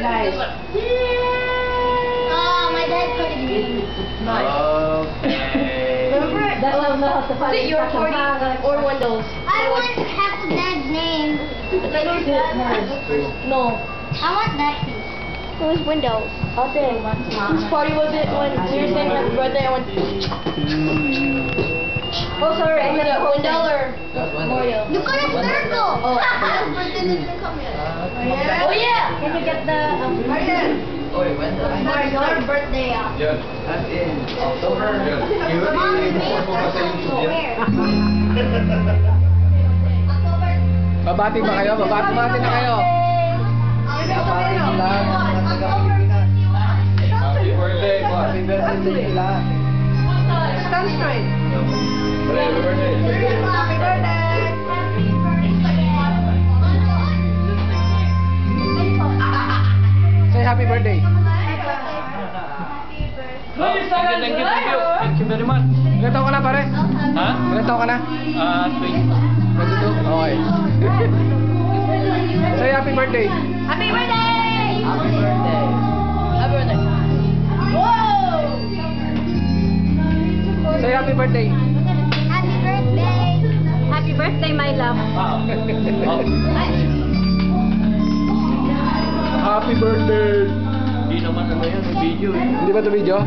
Nice. Oh, my dad couldn't read. Okay. That's not enough to Is it your party or Wendell's? I want half of dad's name. No. I want that piece. It was Wendell's. Okay. Whose party was it when we were saying happy birthday? I went, mm. Oh, sorry. I was it the Wendell or Mario? You got a circle. Oh. Birthday didn't come yet. Oh yeah! Can you get the... Um, Martin! Oh, when the... For your birthday out. Yes. That's in October. Yes. You look really important kasi yung. Babati ba kayo? Babati ba na kayo? Babati ba lahat? Happy birthday, po. Happy birthday sa inyo lahat. Sunshine. Happy birthday. Happy birthday. Happy birthday. Oh, thank you, thank you, thank you. Thank you very much. Ilan taon ka na pare? Ha? Ilan taon ka na? Ah, 20. 22? Okay. Say happy birthday. Happy birthday! Happy birthday. Happy birthday. Whoa! Say happy birthday. Happy birthday. Happy birthday, my love. Wow. Happy birthday. Hindi naman ano yan, video eh. Hindi ba ito video?